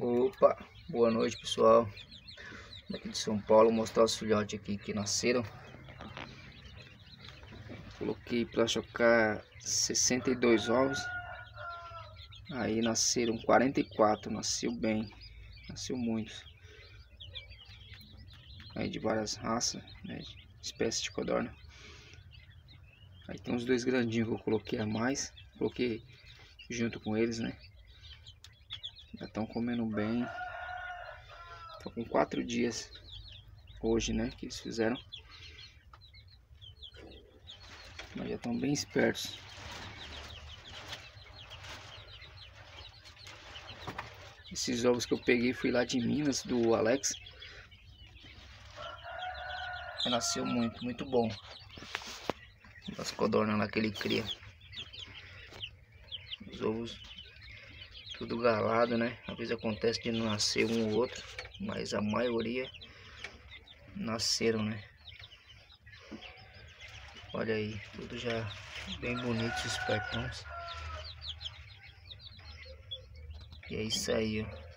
Opa, boa noite pessoal. Daqui de São Paulo, mostrar os filhotes aqui que nasceram. Coloquei para chocar 62 ovos. Aí nasceram 44, nasceu bem Nasceu muitos Aí de várias raças, né, espécies de codorna. Aí tem uns dois grandinhos que eu coloquei a mais Coloquei junto com eles, né já estão comendo bem. Com quatro dias hoje, né? Que eles fizeram. Mas já estão bem espertos. Esses ovos que eu peguei fui lá de Minas, do Alex. Nasceu muito, muito bom. As codornas lá que ele cria. Os ovos tudo galado, né? Às vezes acontece de nascer um ou outro, mas a maioria nasceram, né? Olha aí, tudo já bem bonito, espertões. E é isso aí, ó.